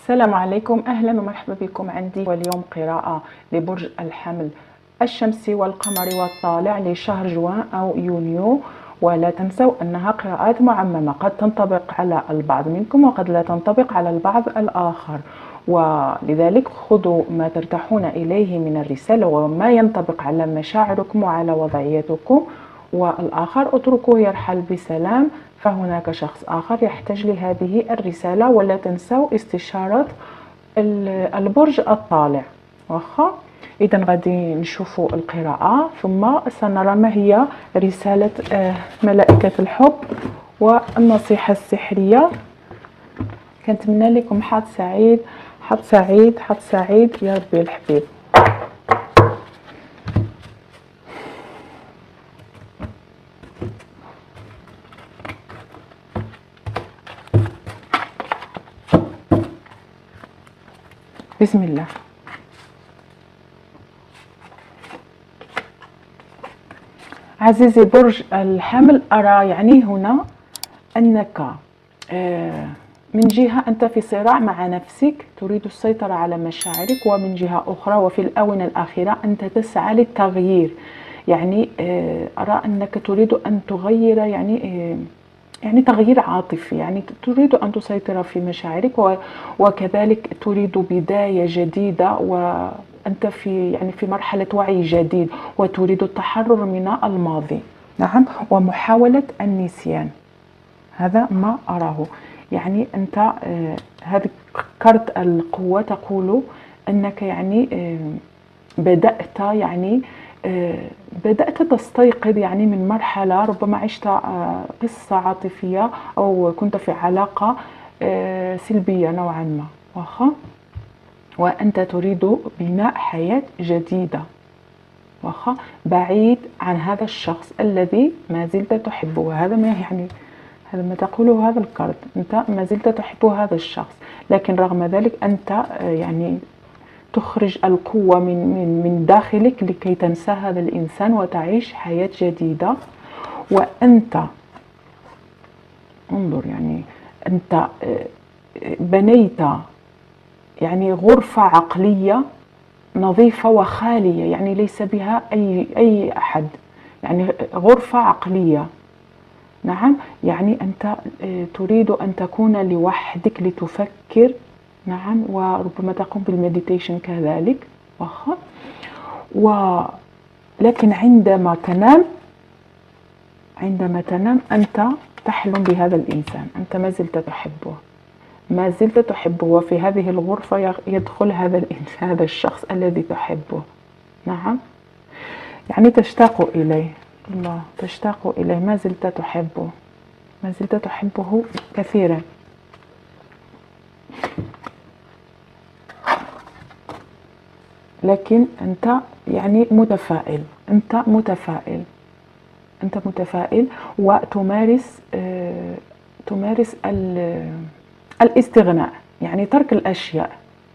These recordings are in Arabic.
السلام عليكم. أهلا ومرحبا بكم عندي واليوم قراءة لبرج الحمل الشمسي والقمري والطالع لشهر جوان أو يونيو. ولا تنسوا أنها قراءات معممة قد تنطبق على البعض منكم وقد لا تنطبق على البعض الآخر. ولذلك خذوا ما ترتاحون إليه من الرسالة وما ينطبق على مشاعركم وعلى وضعيتكم. والآخر اتركوه يرحل بسلام. فهناك شخص آخر يحتاج لهذه الرسالة ولا تنسوا استشارة البرج الطالع. واخا؟ إذا غادي نشوفوا القراءة ثم سنرى ما هي رسالة آه، ملائكة الحب والنصيحة السحرية. كنتمنى لكم حظ سعيد حظ سعيد حظ سعيد يا ربي الحبيب. بسم الله. عزيزي برج الحمل أرى يعني هنا أنك آه، من جهة أنت في صراع مع نفسك تريد السيطرة على مشاعرك ومن جهة أخرى وفي الآونة الأخيرة أنت تسعى للتغيير. يعني آه، أرى أنك تريد أن تغير يعني آه، يعني تغيير عاطفي يعني تريد أن تسيطر في مشاعرك وكذلك تريد بداية جديدة وأنت في يعني في مرحلة وعي جديد وتريد التحرر من الماضي. نعم ومحاولة النسيان. هذا ما أراه. يعني أنت آه هذه كرت القوة تقول أنك يعني آه بدأت يعني بدأت تستيقظ يعني من مرحلة ربما عشت آه، قصة عاطفية أو كنت في علاقة آه، سلبية نوعا ما واخا؟ وأنت تريد بناء حياة جديدة واخا؟ بعيد عن هذا الشخص الذي ما زلت تحبه. هذا ما يعني هذا ما تقوله هذا الكارت أنت ما زلت تحب هذا الشخص لكن رغم ذلك أنت آه، يعني تخرج القوة من, من, من داخلك لكي تنسى هذا الإنسان وتعيش حياة جديدة. وأنت انظر يعني أنت آه، بنيت يعني غرفة عقلية نظيفة وخالية يعني ليس بها أي أي أحد. يعني غرفة عقلية. نعم يعني أنت آه، تريد أن تكون لوحدك لتفكر نعم وربما تقوم بالمديتيشن كذلك واخا. ولكن عندما تنام عندما تنام أنت تحلم بهذا الإنسان أنت ما زلت تحبه. ما زلت تحبه وفي هذه الغرفة يدخل هذا الإنسان هذا الشخص الذي تحبه. نعم. يعني تشتاق إليه. الله تشتاق إليه. ما زلت تحبه. ما زلت تحبه كثيرا. لكن أنت يعني متفائل. أنت متفائل. أنت متفائل وتمارس آه تمارس الاستغناء يعني ترك الأشياء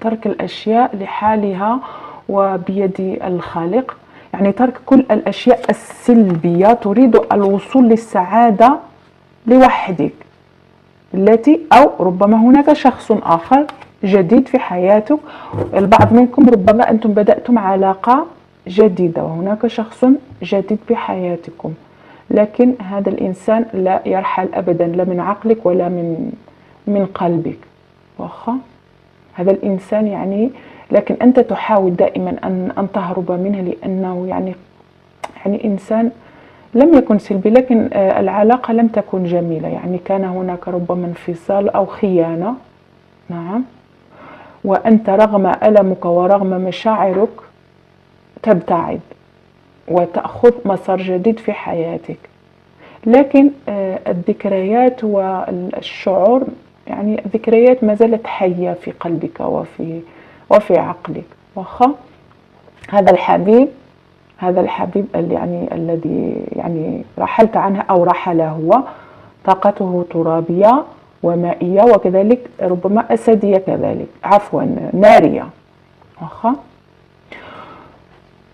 ترك الأشياء لحالها وبيد الخالق. يعني ترك كل الأشياء السلبية تريد الوصول للسعادة لوحدك التي أو ربما هناك شخص آخر جديد في حياتك. البعض منكم ربما أنتم بدأتم علاقة جديدة وهناك شخص جديد في حياتكم لكن هذا الإنسان لا يرحل أبدا لا من عقلك ولا من من قلبك. واخا؟ هذا الإنسان يعني لكن أنت تحاول دائما أن أن تهرب منه لأنه يعني يعني إنسان لم يكن سلبي لكن آه، العلاقة لم تكن جميلة. يعني كان هناك ربما انفصال أو خيانة. نعم. وأنت رغم ألمك ورغم مشاعرك تبتعد وتأخذ مسار جديد في حياتك. لكن آه، الذكريات والشعور يعني الذكريات ما زالت حية في قلبك وفي وفي عقلك. واخا هذا الحبيب هذا الحبيب يعني الذي يعني رحلت عنه أو رحل هو طاقته ترابية. ومائية وكذلك ربما أسدية كذلك. عفوا نارية. واخا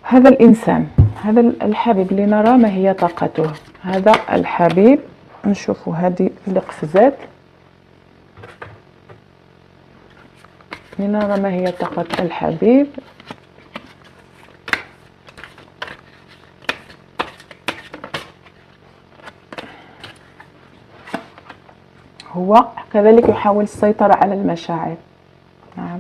هذا الإنسان هذا الحبيب لنرى ما هي طاقته؟ هذا الحبيب نشوف هذه القفزات لنرى ما هي طاقة الحبيب؟ هو كذلك يحاول السيطرة على المشاعر. نعم.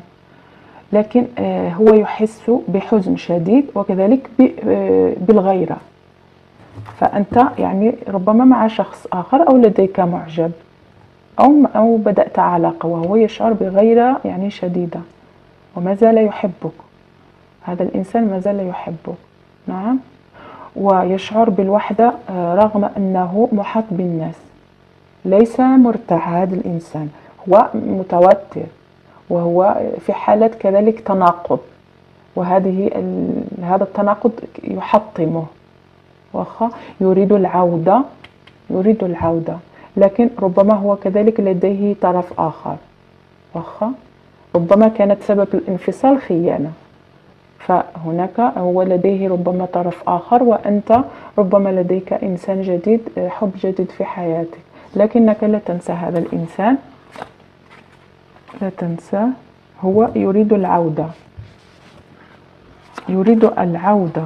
لكن آه، هو يحس بحزن شديد وكذلك آه، بالغيرة. فأنت يعني ربما مع شخص آخر أو لديك معجب أو أو بدأت علاقة وهو يشعر بغيرة يعني شديدة وما زال يحبك. هذا الإنسان ما زال يحبك. نعم. ويشعر بالوحدة آه، رغم أنه محاط بالناس. ليس مرتاح هذا الإنسان هو متوتر وهو في حالة كذلك تناقض وهذه هذا التناقض يحطمه. واخا؟ يريد العودة يريد العودة لكن ربما هو كذلك لديه طرف آخر. واخا؟ ربما كانت سبب الانفصال خيانة. فهناك هو لديه ربما طرف آخر وأنت ربما لديك إنسان جديد حب جديد في حياتك. لكنك لا تنسى هذا الإنسان. لا تنسى هو يريد العودة. يريد العودة.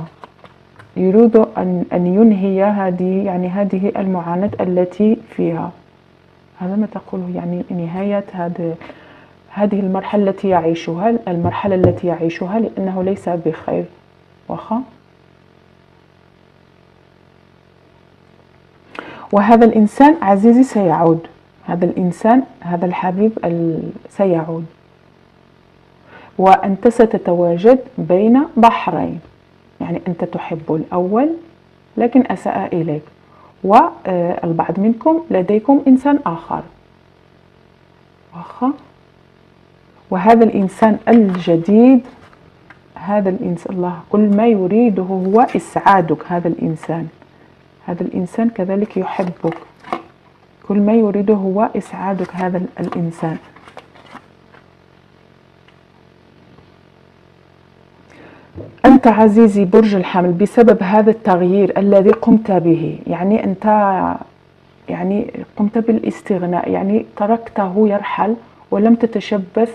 يريد أن أن ينهي هذه يعني هذه المعاناة التي فيها. هذا ما تقوله يعني نهاية هذه هذه المرحلة التي يعيشها المرحلة التي يعيشها لأنه ليس بخير. واخا وهذا الإنسان عزيزي سيعود. هذا الإنسان هذا الحبيب سيعود. وأنت ستتواجد بين بحرين. يعني أنت تحب الأول لكن أساء إليك. والبعض منكم لديكم إنسان آخر. واخا وهذا الإنسان الجديد هذا الإنسان الله كل ما يريده هو إسعادك هذا الإنسان. هذا الإنسان كذلك يحبك. كل ما يريده هو إسعادك هذا الإنسان. أنت عزيزي برج الحمل بسبب هذا التغيير الذي قمت به يعني أنت يعني قمت بالاستغناء يعني تركته يرحل ولم تتشبث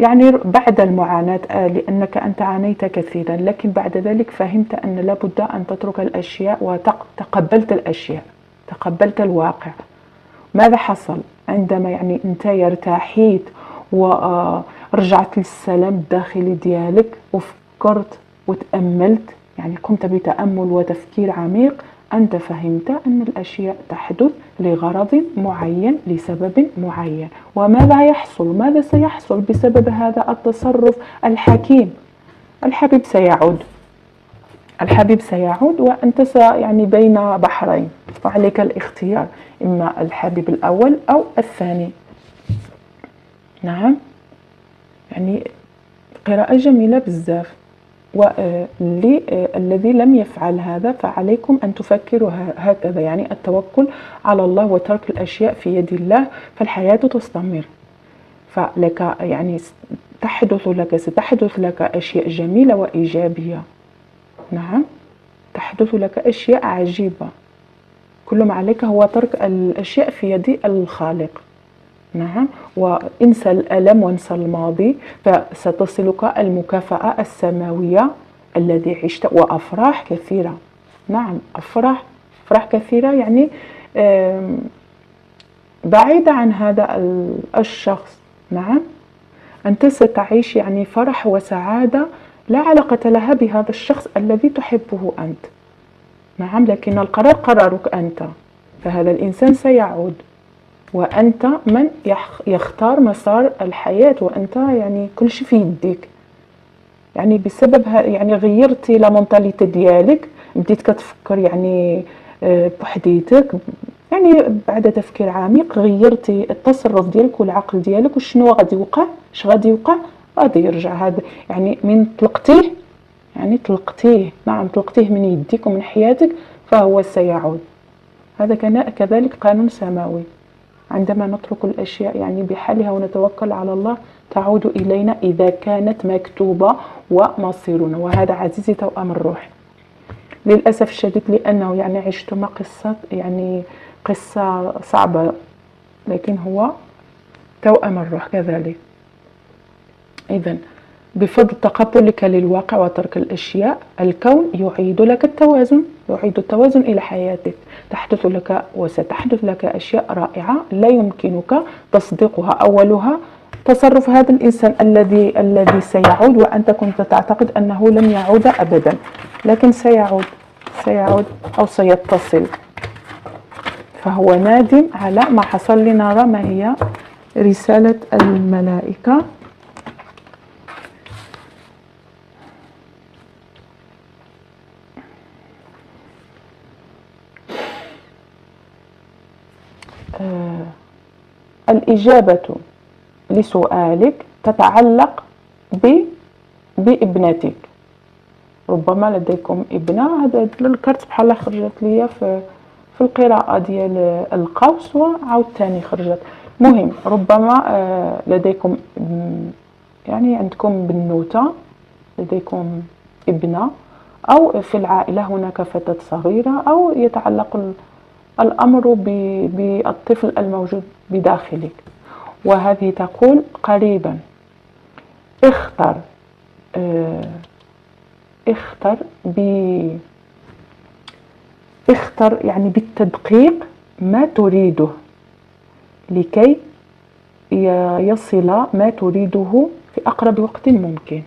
يعني بعد المعاناة آه، لأنك أنت عانيت كثيرا لكن بعد ذلك فهمت أن لابد أن تترك الأشياء وتقبلت الأشياء تقبلت الواقع. ماذا حصل؟ عندما يعني أنت ارتاحيت ورجعت للسلام الداخلي ديالك وفكرت وتأملت يعني قمت بتأمل وتفكير عميق أنت فهمت أن الأشياء تحدث لغرض معين لسبب معين. وماذا يحصل؟ ماذا سيحصل بسبب هذا التصرف الحكيم؟ الحبيب سيعود. الحبيب سيعود وأنت يعني بين بحرين. وعليك الاختيار إما الحبيب الأول أو الثاني. نعم. يعني قراءة جميلة بزاف. والذي لم يفعل هذا فعليكم أن تفكروا هكذا يعني التوكل على الله وترك الأشياء في يد الله فالحياة تستمر. فلك يعني تحدث لك ستحدث لك أشياء جميلة وإيجابية. نعم. تحدث لك أشياء عجيبة. كل ما عليك هو ترك الأشياء في يد الخالق. نعم وانسى الألم وانسى الماضي فستصلك المكافأة السماوية الذي عشت وأفراح كثيرة. نعم أفراح أفراح كثيرة يعني بعيدة عن هذا الشخص. نعم أنت ستعيش يعني فرح وسعادة لا علاقة لها بهذا الشخص الذي تحبه أنت. نعم لكن القرار قرارك أنت فهذا الإنسان سيعود. وأنت من يختار مسار الحياة وأنت يعني كل شيء في يديك يعني بسبب يعني غيرتي لا مونتاليتي ديالك بديت كتفكر يعني آه، بوحديتك يعني بعد تفكير عميق غيرتي التصرف ديالك والعقل ديالك وشنو غادي يوقع؟ اش غادي يوقع؟ غادي يرجع. هذا يعني من طلقتيه يعني طلقتيه نعم طلقتيه من يديك ومن حياتك فهو سيعود. هذا كان كذلك قانون سماوي. عندما نترك الأشياء يعني بحالها ونتوكل على الله تعود إلينا إذا كانت مكتوبة ومصيرنا. وهذا عزيزي توأم الروح. للأسف الشديد لأنه يعني عشت مع قصة يعني قصة صعبة لكن هو توأم الروح كذلك. إذا بفضل تقبلك للواقع وترك الأشياء. الكون يعيد لك التوازن يعيد التوازن إلى حياتك. تحدث لك وستحدث لك أشياء رائعة لا يمكنك تصديقها. أولها تصرف هذا الإنسان الذي الذي سيعود وأنت كنت تعتقد أنه لن يعود أبدا لكن سيعود سيعود أو سيتصل. فهو نادم على ما حصل لنرى ما هي رسالة الملائكة. الإجابة لسؤالك تتعلق ب بابنتك. ربما لديكم ابنة هذا الكرت بحال خرجت لي في في القراءة ديال القوس وعاود ثاني خرجت. مهم ربما آه، لديكم يعني عندكم بنوتة لديكم ابنة أو في العائلة هناك فتاة صغيرة أو يتعلق الأمر بالطفل الموجود بداخلك. وهذه تقول قريبا. اختر آه اختر ب اختر يعني بالتدقيق ما تريده لكي يصل ما تريده في أقرب وقت ممكن.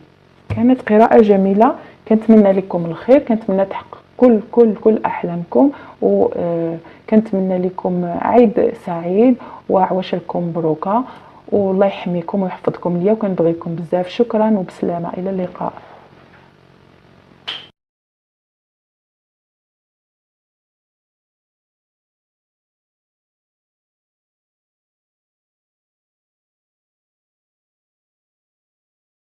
كانت قراءة جميلة. كنتمنى لكم الخير. كنتمنى تحقق كل كل كل أحلامكم وكنتمنى آه، لكم عيد سعيد وعواش لكم مبروكة والله يحميكم ويحفظكم ليا وكنبغيكم بزاف شكرا وبسلامة إلى اللقاء.